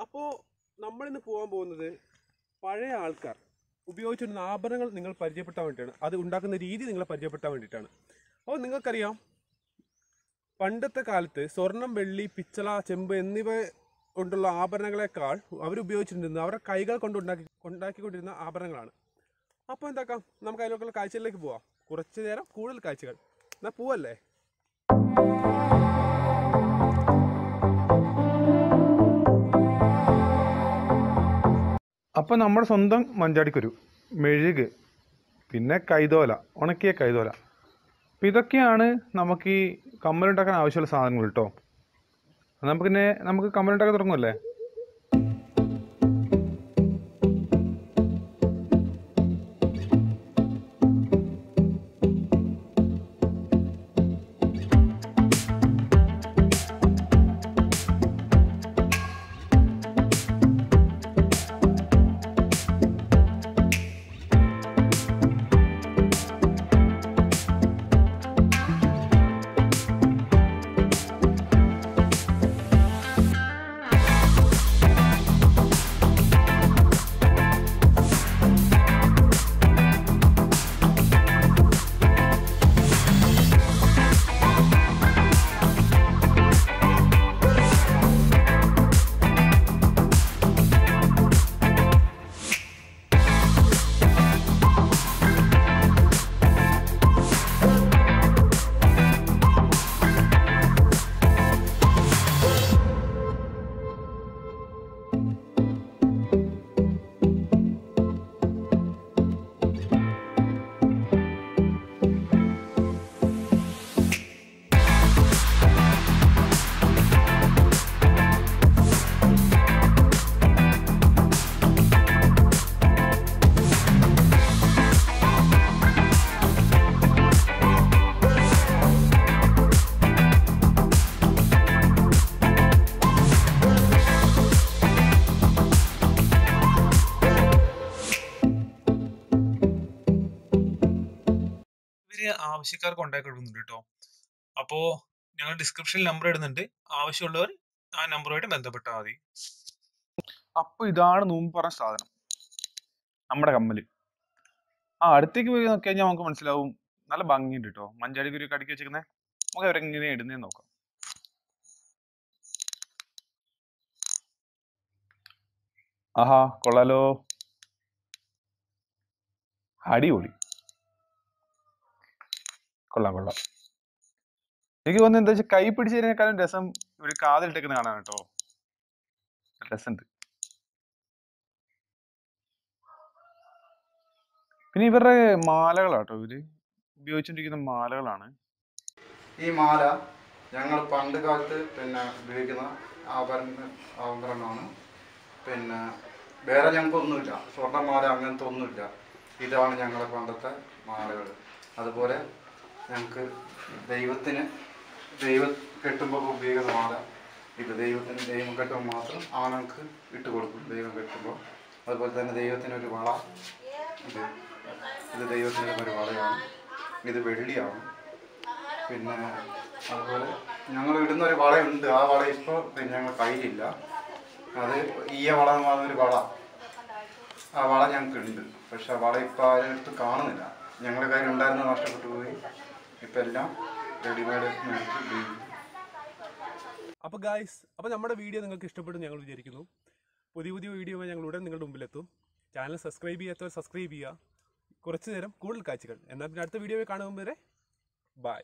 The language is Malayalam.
അപ്പോൾ നമ്മളിന്ന് പോകാൻ പോകുന്നത് പഴയ ആൾക്കാർ ഉപയോഗിച്ചിരുന്ന ആഭരണങ്ങൾ നിങ്ങൾ പരിചയപ്പെടുത്താൻ വേണ്ടിയിട്ടാണ്. അത് ഉണ്ടാക്കുന്ന രീതി നിങ്ങൾ പരിചയപ്പെടുത്താൻ വേണ്ടിയിട്ടാണ്. അപ്പോൾ നിങ്ങൾക്കറിയാം പണ്ടത്തെ കാലത്ത് സ്വർണം വെള്ളി പിച്ചള ചെമ്പ് എന്നിവ കൊണ്ടുള്ള ആഭരണങ്ങളെക്കാൾ അവർ ഉപയോഗിച്ചിരുന്നത് അവരുടെ കൈകൾ കൊണ്ട് ഉണ്ടാക്കി ഉണ്ടാക്കിക്കൊണ്ടിരുന്ന ആഭരണങ്ങളാണ്. അപ്പോൾ എന്താക്കാം? നമുക്ക് അതിലേക്കുള്ള കാഴ്ചകളിലേക്ക് പോവാം. കുറച്ച് നേരം കൂടുതൽ കാഴ്ചകൾ. എന്നാൽ പോവല്ലേ? അപ്പോൾ നമ്മുടെ സ്വന്തം മഞ്ചാടിക്കുരു മെഴുക് പിന്നെ കൈതോല ഉണക്കിയ കൈതോല. അപ്പോൾ ഇതൊക്കെയാണ് നമുക്ക് ഈ കമ്മലുണ്ടാക്കാൻ ആവശ്യമുള്ള സാധനങ്ങൾ കേട്ടോ നമുക്ക് പിന്നെ നമുക്ക് കമ്മലുണ്ടാക്കാൻ തുടങ്ങുമല്ലേ ഇവർ ആവശ്യക്കാർക്ക് ഉണ്ടാക്കി എടുക്കുന്നുണ്ട് കേട്ടോ. അപ്പോ ഞങ്ങൾ ഡിസ്ക്രിപ്ഷനിൽ നമ്പർ ഇടുന്നുണ്ട്. ആവശ്യമുള്ളവർ ആ നമ്പറുമായിട്ട് ബന്ധപ്പെട്ടാൽ മതി. അപ്പൊ ഇതാണ് മുമ്പ് പറഞ്ഞ സാധനം. നമ്മുടെ കമ്മൽ. ആ അടുത്തേക്ക് പോയി നോക്കി കഴിഞ്ഞാൽ നമുക്ക് മനസ്സിലാവും. നല്ല ഭംഗിയുണ്ട് കേട്ടോ. മഞ്ചാടി കുരു കടിക്ക് വെച്ചിരിക്കുന്നത് നമുക്ക് അവരെങ്ങനെ ഇടുന്നേ നോക്കാം. ആഹാ കൊള്ളാലോ. അടിപൊളി. കൊള്ളാം കൊള്ളാം. എനിക്ക് തോന്നുന്നത് എന്താ വെച്ചാൽ കൈ പിടിച്ചതിനേക്കാളും രസം ഒരു കാതിലിട്ടേക്കുന്ന കാണാൻ കേട്ടോ രസമുണ്ട് പിന്നെ ഇവരുടെ മാലകളാട്ടോ ഇവർ ഉപയോഗിച്ചുകൊണ്ടിരിക്കുന്ന മാലകളാണ്. ഈ മാല ഞങ്ങൾ പണ്ട് കാലത്ത് പിന്നെ ഉപയോഗിക്കുന്ന ആഭരണ ആഭരണമാണ്. പിന്നെ വേറെ ഞങ്ങൾക്കൊന്നുമില്ല സ്വർണമാല അങ്ങനത്തെ ഒന്നുമില്ല. ഇതാണ് ഞങ്ങളുടെ പണ്ടത്തെ മാലകൾ. അതുപോലെ ഞങ്ങൾക്ക് ദൈവത്തിന് ദൈവ കെട്ടുമ്പോൾ ഉപയോഗിക്കുന്ന മാല ഇത് ദൈവത്തിന് ദൈവം കെട്ടുമ്പോൾ മാത്രം ആണുങ്ങൾക്ക് ഇട്ട് കൊടുക്കും. ദൈവം കെട്ടുമ്പോൾ. അതുപോലെ തന്നെ ദൈവത്തിന് ഒരു വള. ഇത് ഇത് ദൈവത്തിന്റെ ഒരു വളയാണ്. ഇത് വെള്ളിയാണ്. പിന്നെ അതുപോലെ ഞങ്ങൾ ഇടുന്ന ഒരു വളയുണ്ട്. ആ വള ഇപ്പോൾ ഞങ്ങൾ കയ്യിലില്ല. അത് ഈയ വള എന്ന് പറഞ്ഞൊരു വള. ആ വള ഞങ്ങൾക്കുണ്ട്. പക്ഷെ ആ വള ഇപ്പോൾ ആരും കാണുന്നില്ല. ഞങ്ങളുടെ കയ്യിൽ ഉണ്ടായിരുന്ന നഷ്ടപ്പെട്ടു പോയി. ഇപ്പം എല്ലാം റെഡിമെയ്ഡ് മേടിച്ച് അപ്പോൾ ഗായ്സ് അപ്പോൾ നമ്മുടെ വീഡിയോ നിങ്ങൾക്ക് ഇഷ്ടപ്പെടും ഞങ്ങൾ വിചാരിക്കുന്നു. പുതിയ പുതിയ വീഡിയോ ഞങ്ങൾ ഉടൻ നിങ്ങളുടെ മുമ്പിലെത്തും. ചാനൽ സബ്സ്ക്രൈബ് ചെയ്യാത്തവർ സബ്സ്ക്രൈബ് ചെയ്യുക. കുറച്ച് നേരം കൂടുതൽ കാഴ്ചകൾ. എന്നാൽ പിന്നെ അടുത്ത വീഡിയോ കാണുമ്പോൾ വരെ ബൈ